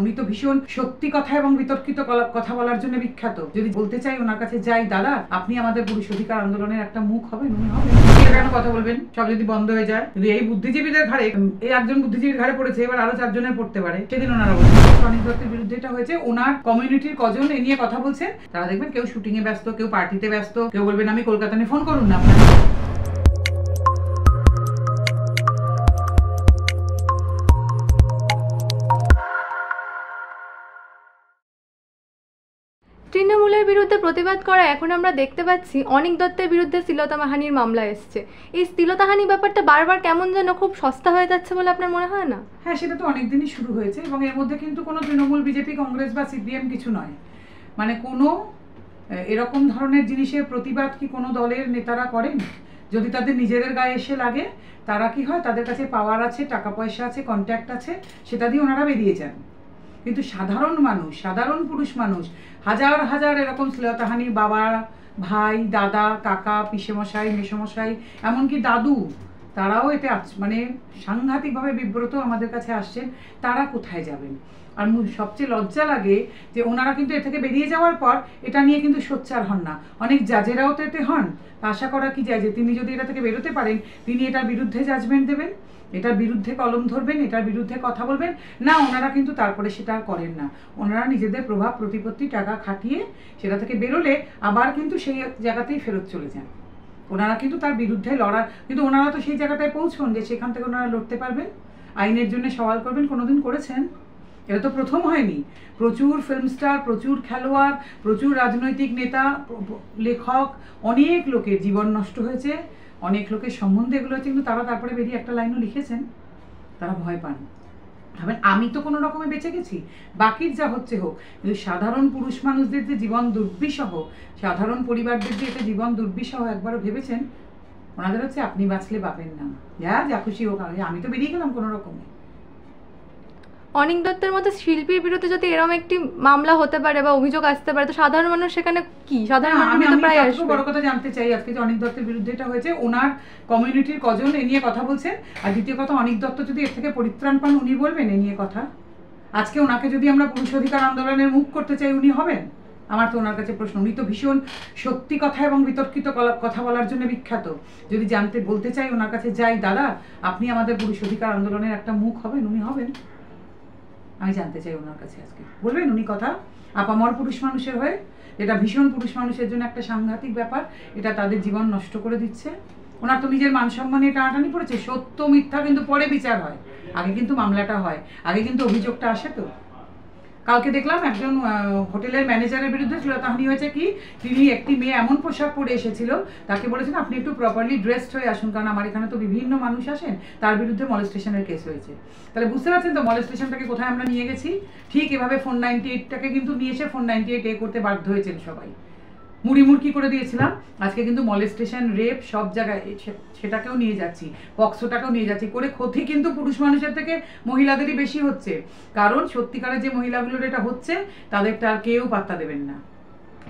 উনি ভীষণ সত্যি কথা এবং বিতর্কিত কথা বলার জন্য বিখ্যাত। যদি বলতে চাই ওনার কাছে, যাই দাদা, আপনি আমাদের পুরুষ অধিকার আন্দোলনের একটা মুখ হবেন উনি হবেন কেন কথা বলবেন, সব যদি বন্ধ হয়ে যায়। যদি এই বুদ্ধিজীবীদের ঘাড়ে এই একজন বুদ্ধিজীবীর ঘাড়ে পড়েছে, এবার আরও চারজনের পড়তে পারে। সেদিন ওনারা বলছেন অনিক দত্তের বিরুদ্ধে এটা হয়েছে, ওনার কমিউনিটির কজন এ নিয়ে কথা বলছেন, তারা দেখবেন কেউ শুটিং এ ব্যস্ত, কেউ পার্টিতে ব্যস্ত, কেউ বলবেন, আমি কলকাতা নিয়ে ফোন করুন না আপনার তৃণমূলের বিরুদ্ধে প্রতিবাদ করা এখন আমরা দেখতে পাচ্ছি, অনেক দত্তের বিরুদ্ধে শ্লীলতাহানির মামলা এসছে। এই শ্লীলতাহানি ব্যাপারটা বারবার কেমন যেন খুব সস্তা হয়ে যাচ্ছে বলে আপনার মনে হয় না? হ্যাঁ সেটা তো অনেকদিনই শুরু হয়েছে এবং এর মধ্যে কিন্তু কোনো তৃণমূল, বিজেপি, কংগ্রেস বা সিপিএম কিছু নয়। মানে কোনো এরকম ধরনের জিনিসের প্রতিবাদ কি কোনো দলের নেতারা করেন? যদি তাদের নিজেদের গায়ে এসে লাগে, তারা কি হয়? তাদের কাছে পাওয়ার আছে, টাকা পয়সা আছে কন্ট্যাক্ট আছে, সেটা দিয়ে ওনারা বেরিয়ে যান। কিন্তু সাধারণ মানুষ, সাধারণ পুরুষ মানুষ, হাজার হাজার এরকম শ্লীলতাহানি, বাবা, ভাই, দাদা, কাকা, পিসেমশাই, মেসমশাই, এমনকি দাদু, তারাও এতে মানে সাংঘাতিকভাবে বিব্রত আমাদের কাছে আসছেন, তারা কোথায় যাবেন? আর সবচেয়ে লজ্জা লাগে যে ওনারা কিন্তু এ থেকে বেরিয়ে যাওয়ার পর এটা নিয়ে কিন্তু সোচ্চার হন না। অনেক জাজেরাও তো এতে হন। আশা করা কি যায় যে তিনি যদি এটা থেকে বেরোতে পারেন, তিনি এটার বিরুদ্ধে জাজমেন্ট দেবেন? এটার বিরুদ্ধে কলম ধরবেন, এটার বিরুদ্ধে কথা বলবেন। না, ওনারা কিন্তু তারপরে সেটা করেন না। ওনারা নিজেদের প্রভাব, প্রতিপত্তি, টাকা খাটিয়ে সেটা থেকে বেরোলে আবার কিন্তু সেই জায়গাতেই ফেরত চলে যান। ওনারা কিন্তু তার বিরুদ্ধে লড়ার, কিন্তু ওনারা তো সেই জায়গাটায় পৌঁছন যে সেখান থেকে ওনারা লড়তে পারবেন। আইনের জন্য সওয়াল করবেন, কোনোদিন করেছেন? এটা তো প্রথম হয়নি। প্রচুর ফিল্ম স্টার প্রচুর খেলোয়াড়, প্রচুর রাজনৈতিক নেতা লেখক, অনেক লোকের জীবন নষ্ট হয়েছে। অনেক লোকের সম্বন্ধে এগুলো হচ্ছে, কিন্তু তারা তারপরে বেরিয়ে একটা লাইনও লিখেছেন, তারা ভয় পান। ভাবেন, আমি তো কোনো রকমে বেঁচে গেছি, বাকির যা হচ্ছে হোক, কিন্তু সাধারণ পুরুষ মানুষদের যে জীবন দুর্বিষহ, সাধারণ পরিবারদের যে এটা জীবন দুর্বিষহ একবারও ভেবেছেন, ওনাদের হচ্ছে, আপনি বাঁচলে পাবেন না যা যা খুশি হোক, আমি তো বেরিয়ে গেলাম কোনো রকমে। অনিক দত্তের মতো শিল্পীর বিরুদ্ধে যদি এরকম একটি মামলা হতে পারে বা অভিযোগ আসতে পারে তো সাধারণ মানুষ সেখানে কি? সাধারণ মানুষ তো প্রায় আসবে। বড় কথা জানতে চাই আজকে যে অনিক দত্তের বিরুদ্ধে এটা হয়েছে ওনার কমিউনিটির কজন এ নিয়ে কথা বলছেন? আর দ্বিতীয় কথা অনিক দত্ত যদি এর থেকে পরিত্রাণ পান উনি বলবেন এ নিয়ে কথা? আজকে ওনাকে যদি আমরা পুরুষ অধিকার আন্দোলনের মুখ করতে চাই উনি হবেন? আমার তো ওনার কাছে প্রশ্ন। উনি তো ভীষণ সত্যি কথা এবং বিতর্কিত কথা বলার জন্য বিখ্যাত। যদি জানতে বলতে চাই ওনার কাছে যাই দাদা আপনি আমাদের পুরুষ অধিকার আন্দোলনের একটা মুখ হবেন উনি হবেন। আমি জানতে চাই ওনার কাছে আজকে। বলবেন উনি কথা? আপামর পুরুষ মানুষের হয়ে, এটা ভীষণ পুরুষ মানুষের জন্য একটা সাংঘাতিক ব্যাপার, এটা তাদের জীবন নষ্ট করে দিচ্ছে। ওনার তো নিজের মান সম্মানে এটা আটানি পড়েছে, সত্য মিথ্যা কিন্তু পরে বিচার হয়। আগে কিন্তু মামলাটা হয়, আগে কিন্তু অভিযোগটা আসে তো। কালকে দেখলাম একজন হোটেলের ম্যানেজারের বিরুদ্ধে শ্লীলতাহানি হয়েছে কি? তিনি একটি মেয়ে এমন পোশাক পরে এসেছিল, তাকে বলেছেন আপনি একটু প্রপারলি ড্রেসড হয়ে আসুন, কারণ আমার এখানে তো বিভিন্ন মানুষ আসেন, তার বিরুদ্ধে মলেস্টেশনের কেস হয়েছে। তাহলে বুঝতে পারছেন তো মলেস্টেশনটাকে কোথায় আমরা নিয়ে গেছি? ঠিক এভাবে ফোন নাইনটি এইটটাকে কিন্তু নিয়ে এসে ফোন নাইনটি এইট এ করতে বাধ্য হয়েছেন সবাই। মুড়ি মুড়কি করে দিয়েছিলাম। আজকে কিন্তু মলেস্টেশন, রেপ সব জায়গায় সেটাকেও নিয়ে যাচ্ছি। পক্সোটাকেও নিয়ে যাচ্ছি। করে ক্ষতি কিন্তু পুরুষ মানুষের থেকে মহিলাদেরই বেশি হচ্ছে। কারণ সত্যিকারের যে মহিলাগুলোর এটা হচ্ছে, তাদেরটা আর কেউ পাত্তা দেবেন না।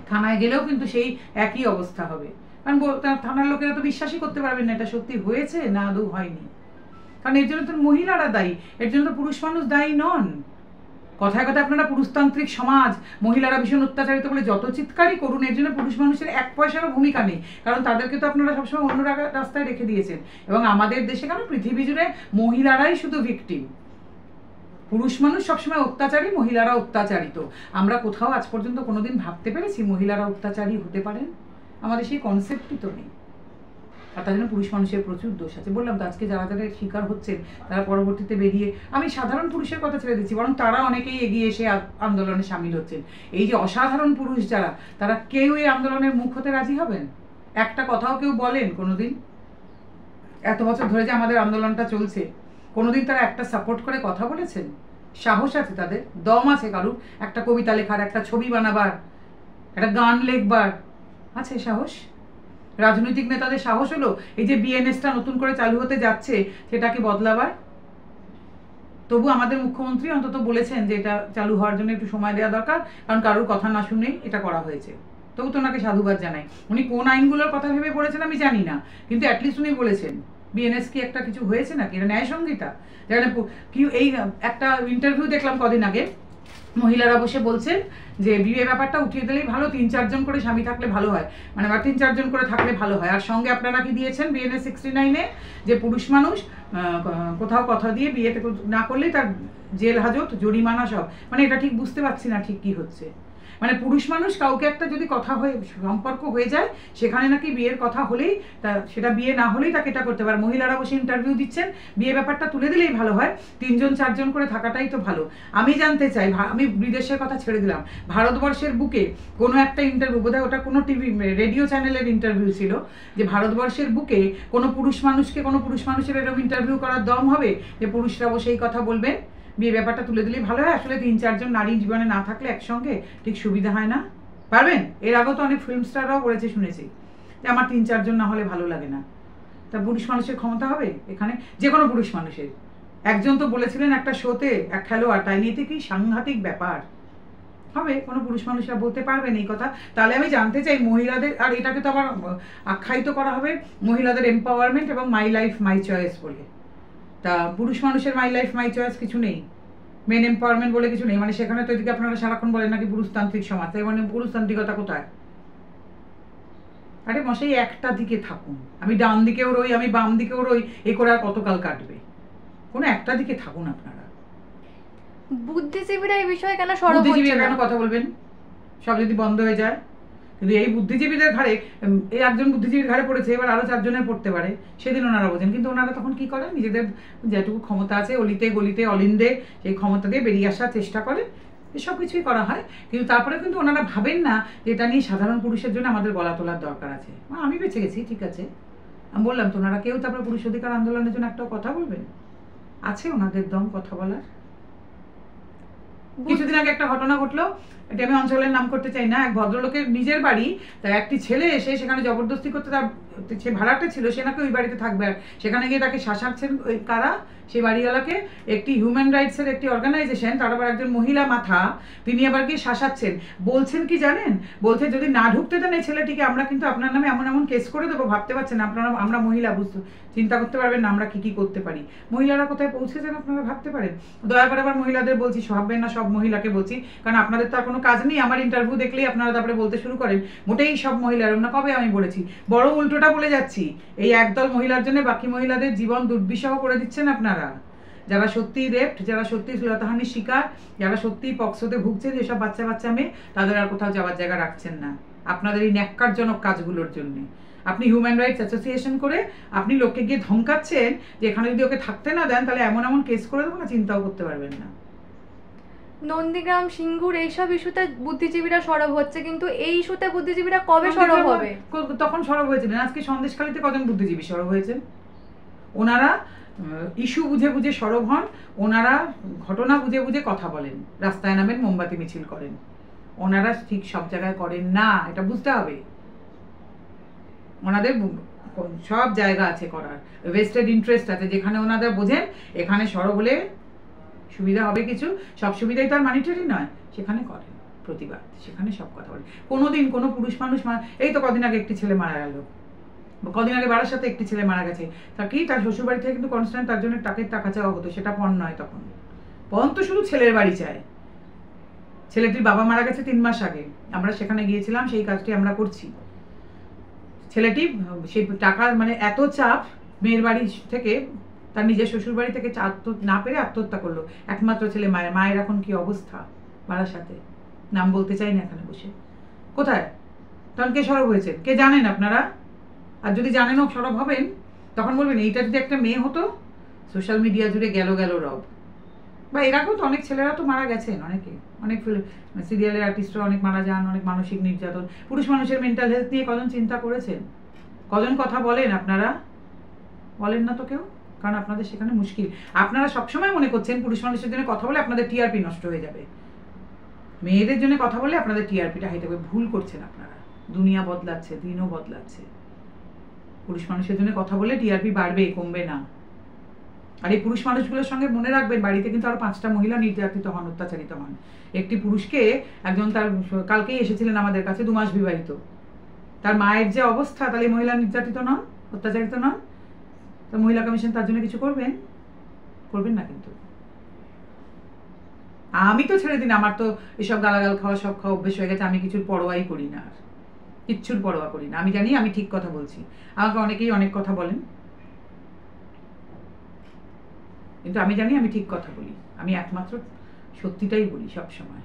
থানায় গেলেও কিন্তু সেই একই অবস্থা হবে। কারণ থানার লোকেরা তো বিশ্বাসই করতে পারবেন না এটা সত্যি হয়েছে না আদৌ হয়নি। কারণ এর জন্য তো মহিলারা দায়ী। এর জন্য তো পুরুষ মানুষ দায়ী নন। কথায় কথায় আপনারা পুরুষতান্ত্রিক সমাজ, মহিলারা ভীষণ অত্যাচারিত বলে যত চিৎকারই করুন, এর জন্য পুরুষ মানুষের এক পয়সারও ভূমিকা নেই। কারণ তাদেরকে তো আপনারা সবসময় অন্য রাস্তায় রেখে দিয়েছেন। এবং আমাদের দেশে কেন? পৃথিবী জুড়ে মহিলারাই শুধু ভিকটিম পুরুষ মানুষ সবসময় অত্যাচারী মহিলারা অত্যাচারিত। আমরা কোথাও আজ পর্যন্ত কোনোদিন ভাবতে পেরেছি মহিলারা অত্যাচারী হতে পারেন? আমাদের সেই কনসেপ্টই তো নেই। আর তার জন্য পুরুষ মানুষের প্রচুর দোষ আছে। বললাম তো আজকে যারা যারা শিকার হচ্ছেন, তারা পরবর্তীতে বেরিয়ে, আমি সাধারণ পুরুষের কথা ছেড়ে দিচ্ছি, বরং তারা অনেকেই এগিয়ে এসে আন্দোলনে সামিল হচ্ছেন। এই যে অসাধারণ পুরুষ যারা, তারা কেউ এই আন্দোলনের মুখ হতে রাজি হবেন? একটা কথাও কেউ বলেন কোনোদিন? এত বছর ধরে যে আমাদের আন্দোলনটা চলছে, কোনোদিন তারা একটা সাপোর্ট করে কথা বলেছেন? সাহস আছে তাদের? দম আছে কারুর? একটা কবিতা লেখার, একটা ছবি বানাবার, একটা গান লেখবার, আছে সাহস? রাজনৈতিক নেতাদের সাহস হলো এই যে বিএনএসটা নতুন করে চালু হতে যাচ্ছে, সেটাকে বদলাবার? তবু আমাদের মুখ্যমন্ত্রী অন্তত বলেছেন যে এটা চালু হওয়ার জন্য একটু সময় দেওয়া দরকার, কারণ কারোর কথা না শুনেই এটা করা হয়েছে। তবু তো ওনাকে সাধুবাদ জানাই। উনি কোন আইনগুলোর কথা ভেবে পড়েছেন আমি জানি না, কিন্তু অ্যাটলিস্ট উনি বলেছেন। বিএনএস কি একটা কিছু হয়েছে নাকি? এটা ন্যায় যেখানে কি এই একটা ইন্টারভিউ দেখলাম কদিন আগে মহিলারা বসে বলছেন যে বিয়ে ব্যাপারটা উঠিয়ে দিলেই ভালো, তিন, চারজন করে স্বামী থাকলে ভালো হয়। মানে বা তিন, চারজন করে থাকলে ভালো হয়। আর সঙ্গে আপনারা কি দিয়েছেন বিএনএ সিক্সটি নাইনে যে পুরুষ মানুষ কোথাও কথা দিয়ে বিয়েতে না করলেই তার জেল হাজত, জরিমানা সব। মানে এটা ঠিক বুঝতে পারছি না ঠিক কি হচ্ছে। মানে পুরুষ মানুষ কাউকে একটা যদি কথা হয়ে, সম্পর্ক হয়ে যায়, সেখানে নাকি বিয়ের কথা হলেই তা, সেটা বিয়ে না হলেই তাকে এটা করতে পারে। মহিলারা বসে ইন্টারভিউ দিচ্ছেন, বিয়ে ব্যাপারটা তুলে দিলেই ভালো হয়। তিনজন, চারজন করে থাকাটাই তো ভালো। আমি জানতে চাই আমি বিদেশের কথা ছেড়ে দিলাম। ভারতবর্ষের বুকে কোনো একটা ইন্টারভিউ বোধহয় ওটা কোনো টিভি রেডিও চ্যানেলের ইন্টারভিউ ছিল, যে ভারতবর্ষের বুকে কোনো পুরুষ মানুষকে কোনো পুরুষ মানুষের এরকম ইন্টারভিউ করার দম হবে? যে পুরুষরা বসে এই কথা বলবেন বিয়ে ব্যাপারটা তুলে দিলেই ভালো হয়। আসলে তিন চারজন নারী জীবনে না থাকলে একসঙ্গে ঠিক সুবিধা হয় না। পারবেন? এর আগেও তো অনেক ফিল্ম স্টাররাও বলেছে, শুনেছি। যে আমার তিন চারজন না হলে ভালো লাগে না। তা পুরুষ মানুষের ক্ষমতা হবে এখানে? যে কোনো পুরুষ মানুষের। একজন তো বলেছিলেন একটা শোতে এক খেলোয়াড়, তাই নিয়ে কি সাংঘাতিক ব্যাপার। হবে, কোনো পুরুষ মানুষরা বলতে পারবেন এই কথা। তাহলে আমি জানতে চাই, মহিলাদের, আর এটাকে তো আবার আখ্যায়িত করা হবে, মহিলাদের এম্পাওয়ারমেন্ট এবং মাই লাইফ মাই চয়েস বলে। তা পুরুষ মানুষের মাই লাইফ মাই চয়েস কিছু নেই। মেন এম্পাওয়ারমেন্ট বলে কিছু নেই। মানে সেখানে তো এদিকে আপনারা সারাক্ষণ বলেন নাকি পুরুষতান্ত্রিক সমাজ। তাই মানে পুরুষতান্ত্রিকতা কোথায়? আরে মশাই একটা দিকে থাকুন। আমি ডান দিকেও রই আমি বাম দিকেও রই এ করে আর কতকাল কাটবে? কোনো একটা দিকে থাকুন আপনারা। বুদ্ধিজীবীরা এই বিষয়ে কেন সরব? কেন কথা বলবেন? সব যদি বন্ধ হয়ে যায়। কিন্তু এই বুদ্ধিজীবীদের ঘাড়ে এই একজন বুদ্ধিজীবীর ঘাড়ে পড়েছে, এবার আরও চারজনের পড়তে পারে। সেদিন ওনারা বোঝেন। কিন্তু ওনারা তখন কি করেন? নিজেদের যেটুকু ক্ষমতা আছে, অলিতে গলিতে, অলিন্দে সেই ক্ষমতা দিয়ে বেরিয়ে আসার চেষ্টা করে। এসব কিছুই করা হয়। কিন্তু তারপরে কিন্তু ওনারা ভাবেন না যে এটা নিয়ে সাধারণ পুরুষের জন্য আমাদের গলা তোলার দরকার আছে। আমি বেঁচে গেছি, ঠিক আছে। আমি বললাম তো ওনারা কেউ তারপরে পুরুষ অধিকার আন্দোলনের জন্য একটা কথা বলবেন? আছে ওনাদের দম কথা বলার। কিছুদিন আগে একটা ঘটনা ঘটলো, এটা আমি অঞ্চলের নাম করতে চাই না, এক ভদ্রলোকের নিজের বাড়ি তা একটি ছেলে এসে সেখানে জবরদস্তি করতে তার ভাড়াটা ছিল, সে নাকি ওই বাড়িতে থাকবে, আর সেখানে গিয়ে তাকে শাসাচ্ছেন ওই কারা? সেই বাড়িওয়ালাকে একটি হিউম্যান রাইটসের একটি অর্গানাইজেশন তার আবার একজন মহিলা মাথা, তিনি আবার গিয়ে শাসাচ্ছেন। বলছেন কি জানেন? বলছে, যদি না ঢুকতে দেন এই ছেলেটিকে, আমরা কিন্তু আপনার নামে এমন এমন কেস করে দেবো, ভাবতে পারছেন আপনারা, আমরা মহিলা, বুঝতে, চিন্তা করতে পারবেন না, আমরা কি কি করতে পারি? মহিলারা কোথায় পৌঁছেছেন আপনারা ভাবতে পারেন? দয়া করে আবার মহিলাদের বলছি ভাববেন না সব মহিলাকে বলছি, কারণ আপনাদের তো আর কোনো কাজ নেই, আমার ইন্টারভিউ দেখলেই আপনারা তারপরে বলতে শুরু করেন, মোটেই সব মহিলার, না, কবে আমি বলেছি? বড় উল্টোটা বলে যাচ্ছি, এই একদল মহিলার জন্য বাকি মহিলাদের জীবন দুর্বিষহ করে দিচ্ছেন আপনারা। যারা সত্যিই রেপ্ট যারা সত্যি শ্লীলতাহানির শিকার যারা সত্যিই পক্সতে ভুগছেন যেসব বাচ্চা বাচ্চা মেয়ে তাদের আর কোথাও যাওয়ার জায়গা রাখছেন না। আপনাদের এই ন্যাক্কারজনক কাজগুলোর জন্য। আপনি হিউম্যান রাইটস অ্যাসোসিয়েশন করে আপনি লোককে গিয়ে ধমকাচ্ছেন যে এখানে যদি ওকে থাকতে না দেন তাহলে এমন এমন কেস করে দেবো না চিন্তাও করতে পারবেন না। নন্দীগ্রাম সিঙ্গুর এইসব ইস্যুতে বুদ্ধিজীবীরা সরব হচ্ছে কিন্তু এই ইস্যুতে বুদ্ধিজীবীরা কবে সরব হবে? তখন সরব হয়েছিলেন। আজকে সন্দেশখালীতে কজন বুদ্ধিজীবী সরব হয়েছেন? ওনারা ইস্যু বুঝে বুঝে সরব হন। ওনারা ঘটনা বুঝে বুঝে কথা বলেন। রাস্তায় নামেন, মোমবাতি মিছিল করেন। ওনারা ঠিক সব জায়গায় করেন না, এটা বুঝতে হবে। ওনাদের সব জায়গা আছে করার। ওয়েস্টেড ইন্টারেস্ট আছে, যেখানে ওনাদের বোঝেন, এখানে সরব হলে সুবিধা হবে কিছু। সব সুবিধাই তো আর মানিটারি নয়। সেখানে করেন প্রতিবাদ, সেখানে সব কথা বলেন। কোনোদিন কোনো পুরুষ মানুষ এই তো কদিন আগে একটি ছেলে মারা গেল। কদিন আগে বাড়ার সাথে একটি ছেলে মারা গেছে। তা কি? তার শ্বশুর বাড়ি থেকে কিন্তু কনস্ট্যান্ট তার জন্য টাকের টাকা চাওয়া হতো, সেটা পণ নয় তখন। পণ তো শুধু ছেলের বাড়ি চায়। ছেলেটির বাবা মারা গেছে তিন মাস আগে। আমরা সেখানে গিয়েছিলাম, সেই কাজটি আমরা করছি। ছেলেটি, সেই টাকা মানে এত চাপ, মেয়ের বাড়ি থেকে তার নিজের শ্বশুর বাড়ি থেকে আত্ম না পেরে আত্মহত্যা করল। একমাত্র ছেলে মায়ের মায়ের এখন কি অবস্থা বাড়ার সাথে? নাম বলতে চাই না এখানে বসে। কোথায়? তখন কে সরব হয়েছে? কে জানেন আপনারা? আর যদি জানেনও সরব হবেন, তখন বলবেন, এইটা যদি একটা মেয়ে হতো সোশ্যাল মিডিয়া জুড়ে গেল গেল রব। বা এরকম তো অনেক ছেলেরা তো মারা গেছেন অনেকে। অনেক সিরিয়ালের আর্টিস্টরা অনেক মারা যান, অনেক মানসিক নির্যাতন। পুরুষ মানুষের মেন্টাল হেলথ নিয়ে কজন চিন্তা করেছেন? কজন কথা বলেন আপনারা? বলেন না তো কেউ, কারণ আপনাদের সেখানে মুশকিল। আপনারা সবসময় মনে করছেন পুরুষ মানুষের জন্য কথা বলে আপনাদের টিআরপি নষ্ট হয়ে যাবে। মেয়েদের জন্য কথা বলে আপনাদের টিআরপিটা হাইতে হবে ভুল করছেন আপনারা। দুনিয়া বদলাচ্ছে, দিনও বদলাচ্ছে। পুরুষ মানুষের জন্য কথা বলে টিআরপি বাড়বে, কমবে না। আর এই পুরুষ মানুষগুলোর সঙ্গে মনে রাখবেন, বাড়িতে কিন্তু আরও পাঁচটা মহিলা নির্যাতিত হন, অত্যাচারিত হন। একটি পুরুষকে একজন তার কালকেই এসেছিলেন আমাদের কাছে, দু মাস বিবাহিত। তার মায়ের যে অবস্থা, তাহলে মহিলা নির্যাতিত নন, অত্যাচারিত নন? তো মহিলা কমিশন তার জন্য কিছু করবেন? করবেন না কিন্তু। আমি তো ছেড়ে দিন, আমার তো এসব গালাগাল খাওয়া, সব খাওয়া অভ্যেস হয়ে গেছে, আমি কিছুর পরোয়াই করি না আর। কিচ্ছুর পরোয়া করি না। আমি জানি আমি ঠিক কথা বলছি। আমাকে অনেকেই অনেক কথা বলেন। কিন্তু আমি জানি আমি ঠিক কথা বলি। আমি একমাত্র সত্যিটাই বলি সব সময়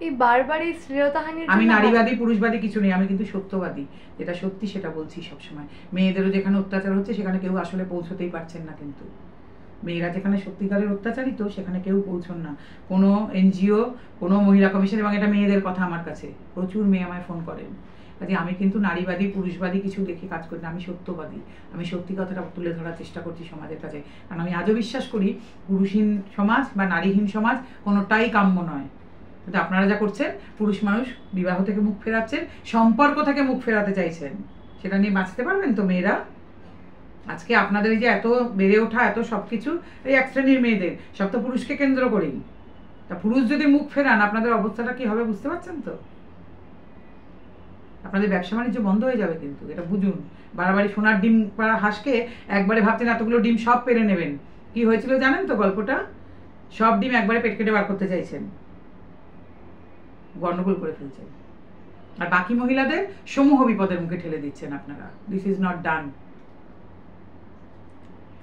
এই বারবার এই শ্লীলতাহানির আমি নারীবাদী পুরুষবাদী কিছু নেই। আমি কিন্তু সত্যবাদী। যেটা সত্যি সেটা বলছি সবসময়। মেয়েদেরও যেখানে অত্যাচার হচ্ছে সেখানে কেউ আসলে পৌঁছতেই পারছেন না কিন্তু। মেয়েরা যেখানে সত্যিকারের অত্যাচারিত, সেখানে কেউ পৌঁছন না। কোনো এনজিও, কোনো মহিলা কমিশন এবং এটা মেয়েদের কথা আমার কাছে। প্রচুর মেয়ে আমায় ফোন করেন। কাজে আমি কিন্তু নারীবাদী, পুরুষবাদী কিছু দেখে কাজ করি না, আমি সত্যবাদী। আমি সত্যি কথাটা তুলে ধরার চেষ্টা করছি সমাজের কাছে কারণ আমি আজও বিশ্বাস করি, পুরুষহীন সমাজ বা নারীহীন সমাজ কোনোটাই কাম্য নয়। কিন্তু আপনারা যা করছেন, পুরুষ মানুষ বিবাহ থেকে মুখ ফেরাচ্ছেন, সম্পর্ক থেকে মুখ ফেরাতে চাইছেন, সেটা নিয়ে বাঁচতে পারবেন তো মেয়েরা? আজকে আপনাদের এই যে এত বেড়ে ওঠা, এত সব কিছু এই এক শ্রেণির মেয়েদের, সব তো পুরুষকে কেন্দ্র করেই। তা পুরুষ যদি মুখ ফেরান, আপনাদের অবস্থাটা কি হবে বুঝতে পারছেন তো? আপনাদের ব্যবসা বাণিজ্য বন্ধ হয়ে যাবে কিন্তু, এটা বুঝুন। বাড়াবাড়ি সোনার ডিম পাড়া হাঁসকে একবারে ভাবছেন এতগুলো ডিম সব পেরে নেবেন। কি হয়েছিল জানেন তো গল্পটা? সব ডিম একবারে পেট কেটে বার করতে চাইছেন। গন্ডগোল করে ফেলছেন। আর বাকি মহিলাদের সমূহ বিপদের মুখে ঠেলে দিচ্ছেন আপনারা। দিস ইজ নট ডান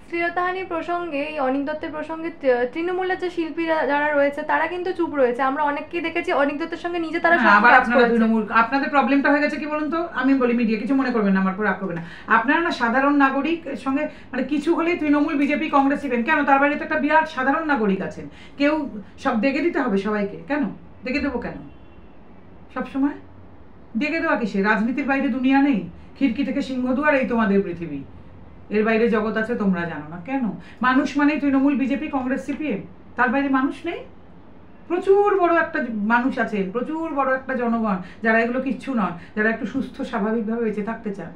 শ্লীলতাহানি প্রসঙ্গে এই অনিক দত্তের প্রসঙ্গে তৃণমূলের যে শিল্পীরা যারা রয়েছে তারা কিন্তু চুপ রয়েছে। আমরা অনেককেই দেখেছি অনিক দত্তের সঙ্গে নিজে তারা হ্যাঁ, আবার আপনারা তৃণমূল আপনাদের প্রবলেমটা হয়ে গেছে কি বলুন তো? আমি বলি মিডিয়া কিছু মনে করবেন না আমার পর করবেন না। আপনারা না সাধারণ নাগরিক সঙ্গে মানে কিছু হলেই তৃণমূল বিজেপি কংগ্রেস ইভেন কেন? তার বাইরে তো একটা বিরাট সাধারণ নাগরিক আছেন। কেউ সব দেখে দিতে হবে সবাইকে। কেন? দেখে দেবো কেন? সব সময়? দেখে দেওয়া কিসে রাজনীতির বাইরে দুনিয়া নেই। খিড়কি থেকে সিংহদুয়ার এই তোমাদের পৃথিবী। এর বাইরে জগৎ আছে, তোমরা জানো না। কেন? মানুষ মানে তৃণমূল, বিজেপি, কংগ্রেস, সিপিএম। তার বাইরে মানুষ নেই। প্রচুর বড় একটা মানুষ আছে প্রচুর বড় একটা জনগণ, যারা এগুলো কিচ্ছু নয়, যারা একটু সুস্থ, স্বাভাবিকভাবে বেঁচে থাকতে চান।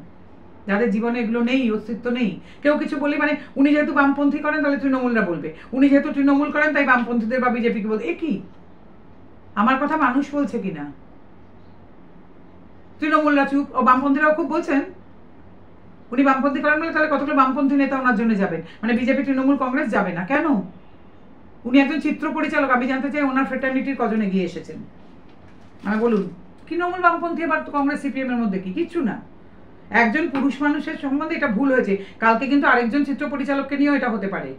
যাদের জীবনে এগুলো নেই, অস্তিত্ব নেই। কেউ কিছু বলি মানে উনি যেহেতু বামপন্থী করেন, তাহলে তৃণমূলরা বলবে। উনি যেহেতু তৃণমূল করেন, তাই বামপন্থীদের বা বিজেপিকে বলবে এ কি? আমার কথা মানুষ বলছে কিনা? তৃণমূলরা চুপ, ও বামপন্থীরাও খুব বলছেন। উনি বামপন্থী করেন বলে তাহলে কতগুলো বামপন্থী নেতা ওনার জন্য যাবেন মানে বিজেপি তৃণমূল কংগ্রেস যাবে না। কেন? উনি একজন চিত্র পরিচালক আমি জানতে চাই ওনার ফ্রেটার্নিটির কজন এগিয়ে এসেছেন। আমি বলুন তৃণমূল বামপন্থী আবার কংগ্রেস সিপিএম এর মধ্যে কি? কিচ্ছু না। একজন পুরুষ মানুষের সম্বন্ধে এটা ভুল হয়েছে। কালকে কিন্তু আরেকজন চিত্র পরিচালককে নিয়েও এটা হতে পারে।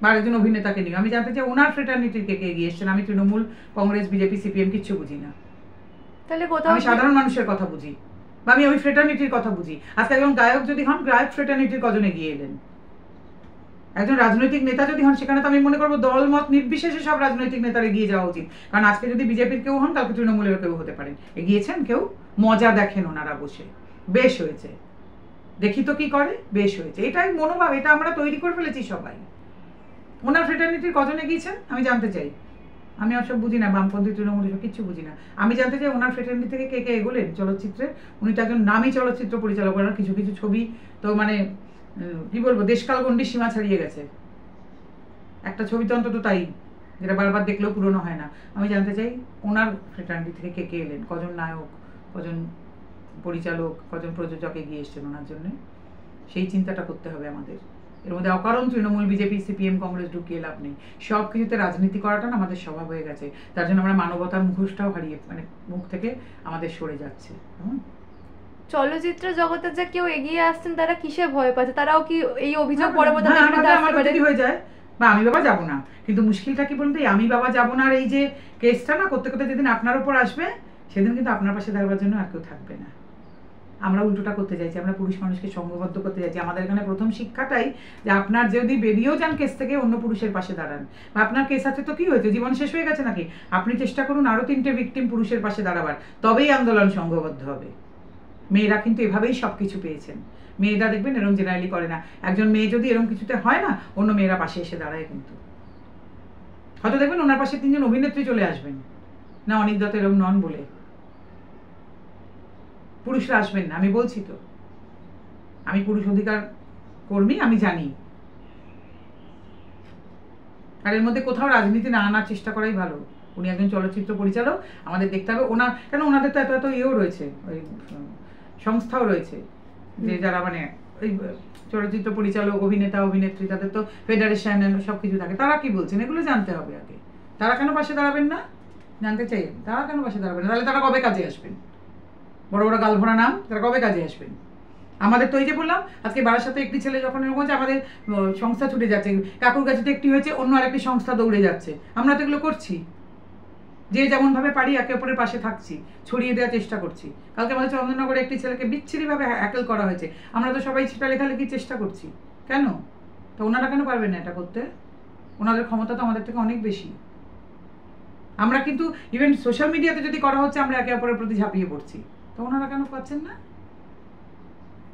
বা আরেকজন অভিনেতাকে নিয়ে আমি জানতে চাই ওনার ফ্রেটার্নিটির কে কে এগিয়ে এসেছেন? আমি তৃণমূল কংগ্রেস বিজেপি সিপিএম কিচ্ছু বুঝি না। তাহলে কোথাও আমি সাধারণ মানুষের কথা বুঝি। বা আমি ওই ফ্রেটার্নিটির কথা বুঝি। আজকে একজন গায়ক যদি হন, গায়ক ফ্রেটার্নিটির কজনে গিয়ে এলেন? একজন রাজনৈতিক নেতা যদি হন, সেখানে তো আমি মনে করব দল, মত নির্বিশেষে সব রাজনৈতিক নেতার এগিয়ে যাওয়া উচিত। কারণ আজকে যদি বিজেপির কেউ হন, কালকে তৃণমূলের কেউ হতে পারেন এগিয়েছেন কেউ? মজা দেখেন ওনারা বসে। বেশ হয়েছে। দেখি তো কি করে? বেশ হয়েছে। এটাই মনোভাব, এটা আমরা তৈরি করে ফেলেছি সবাই। ওনার ফ্রেটার্নিটির কজন এগিয়েছেন আমি জানতে চাই। আমি ওসব বুঝি না, বামপন্থী তৃণমূল এসব কিচ্ছু বুঝি না। আমি জানতে চাই ওনার ফ্রেটার্নিটি থেকে কে কে এগোলেন চলচ্চিত্রে? উনি তো একজন নামী চলচ্চিত্র পরিচালক, ওনার কিছু কিছু ছবি তো মানে কি বলব দেশকাল গণ্ডির সীমা ছাড়িয়ে গেছে। একটা ছবি তো অন্তত তাই, যেটা বারবার দেখলেও পুরনো হয় না। আমি জানতে চাই ওনার ফ্রেটার্নিটি থেকে কে কে এলেন? কজন নায়ক, কজন পরিচালক, কজন প্রযোজক এগিয়ে এসছেন ওনার জন্য? সেই চিন্তাটা করতে হবে আমাদের। এর মধ্যে অকারণ তৃণমূল বিজেপি সিপিএম কংগ্রেস ঢুকিয়ে লাভ নেই। সব কিছুতে রাজনীতি করাটা না আমাদের স্বভাব হয়ে গেছে। তার জন্য আমরা মানবতার মুখোশটাও হারিয়ে মানে মুখ থেকে আমাদের সরে যাচ্ছে। হুম? চলচ্চিত্র জগতে যে কেউ এগিয়ে আসছেন তারা কিসে ভয় পাচ্ছে? তারাও কি এই অভিযোগ পরবর্তী পারে? হয়ে যায়। বা আমি বাবা যাব না। কিন্তু মুশকিলটা কি বলুন তো আমি বাবা যাব না আর এই যে কেসটা না করতে করতে যেদিন আপনার উপর আসবে সেদিন কিন্তু আপনার পাশে দাঁড়াবার জন্য আর কেউ থাকবে না। আমরা উল্টোটা করতে চাইছি, আমরা পুরুষ মানুষকে সংঘবদ্ধ করতে চাইছি। আমাদের এখানে প্রথম শিক্ষাটাই যে আপনার যদি বেরিয়েও যান কেস থেকে, অন্য পুরুষের পাশে দাঁড়ান। বা আপনার কেস আছে তো কি হয়েছে? জীবন শেষ হয়ে গেছে নাকি? আপনি চেষ্টা করুন আরও তিনটে ভিকটিম পুরুষের পাশে দাঁড়াবার। তবেই আন্দোলন সংঘবদ্ধ হবে। মেয়েরা কিন্তু এভাবেই সব কিছু পেয়েছেন। মেয়েরা দেখবেন এরম জেনারেলি করে না। একজন মেয়ে যদি এরম কিছুতে হয় না, অন্য মেয়েরা পাশে এসে দাঁড়ায় কিন্তু। হয়তো দেখবেন ওনার পাশে তিনজন অভিনেত্রী চলে আসবেন। না অনিক দত্ত এরম নন বলে। পুরুষরা আসবেন না, আমি বলছি তো। আমি পুরুষ অধিকার কর্মী, আমি জানি। আর এর মধ্যে কোথাও রাজনীতি না আনার চেষ্টা করাই ভালো। উনি একজন চলচ্চিত্র পরিচালক, আমাদের দেখতে হবে। ওনার, কেন ওনাদের তো এত এত ইয়েও রয়েছে, ওই সংস্থাও রয়েছে, যে যারা মানে ওই চলচ্চিত্র পরিচালক, অভিনেতা, অভিনেত্রী, তাদের তো ফেডারেশন সব কিছু থাকে। তারা কি বলছেন? এগুলো জানতে হবে আগে। তারা কেন পাশে দাঁড়াবেন না? জানতে চাই তারা কেন পাশে দাঁড়াবেন না? তাহলে তারা কবে কাজে আসবেন? বড় বড় গালভরা নাম, তারা কবে কাজে আসবেন আমাদের তো এই যে বললাম, আজকে বাড়ার সাথে একটি ছেলে যখন এরকম হচ্ছে আমাদের সংস্থা ছুটে যাচ্ছে। কাকুর কাছে তো একটি হয়েছে, অন্য আরেকটি সংস্থা দৌড়ে যাচ্ছে। আমরা তো এগুলো করছি। যে যেমনভাবে পারি একে অপরের পাশে থাকছি, ছড়িয়ে দেওয়ার চেষ্টা করছি। কালকে আমাদের চন্দননগরে একটি ছেলেকে বিচ্ছিরিভাবে হ্যাকেল করা হয়েছে। আমরা তো সবাই সেটা লেখালেখির চেষ্টা করছি। কেন? তো ওনারা কেন পারবেন না এটা করতে? ওনাদের ক্ষমতা তো আমাদের থেকে অনেক বেশি। আমরা কিন্তু ইভেন সোশ্যাল মিডিয়াতে যদি করা হচ্ছে, আমরা একে অপরের প্রতি ঝাঁপিয়ে পড়ছি। তো ওনারা কেন পাচ্ছেন না?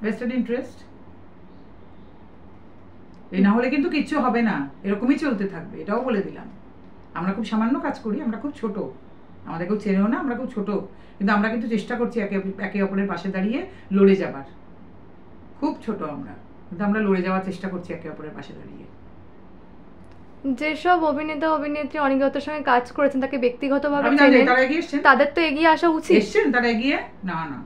ভেস্টেড ইন্টারেস্ট এই না হলে কিন্তু কিচ্ছু হবে না। এরকমই চলতে থাকবে, এটাও বলে দিলাম। আমরা খুব সামান্য কাজ করি, আমরা খুব ছোট। আমাদের কেউ চেনেও না, আমরা খুব ছোট। কিন্তু আমরা কিন্তু চেষ্টা করছি একে একে অপরের পাশে দাঁড়িয়ে লড়ে যাবার। খুব ছোট আমরা, কিন্তু আমরা লড়ে যাওয়ার চেষ্টা করছি একে অপরের পাশে দাঁড়িয়ে। যেসব অভিনেতা অভিনেত্রী অনেক দত্তের সঙ্গে কাজ করেছেন তাকে ব্যক্তিগতভাবে চেনেন এসছেন? তাদের তো এগিয়ে আসা উচিত। এসছেন? তারা এগিয়ে? না না।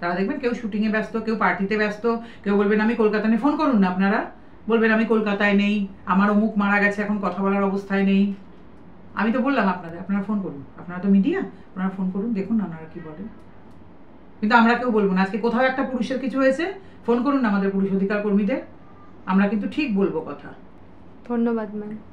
তারা দেখবেন কেউ শুটিংয়ে ব্যস্ত কেউ পার্টিতে ব্যস্ত কেউ বলবেন আমি কলকাতা ফোন করুন না আপনারা। বলবেন আমি কলকাতায় নেই আমার অমুক মারা গেছে এখন কথা বলার অবস্থায় নেই। আমি তো বললাম আপনাদের আপনারা ফোন করুন। আপনারা তো মিডিয়া আপনারা ফোন করুন দেখুন না ওনারা কি বলেন। কিন্তু আমরা কেউ বলব না। আজকে কোথাও একটা পুরুষের কিছু হয়েছে ফোন করুন না আমাদের পুরুষ অধিকার কর্মীদের। আমরা কিন্তু ঠিক বলব কথা। ধন্যবাদ ম্যাম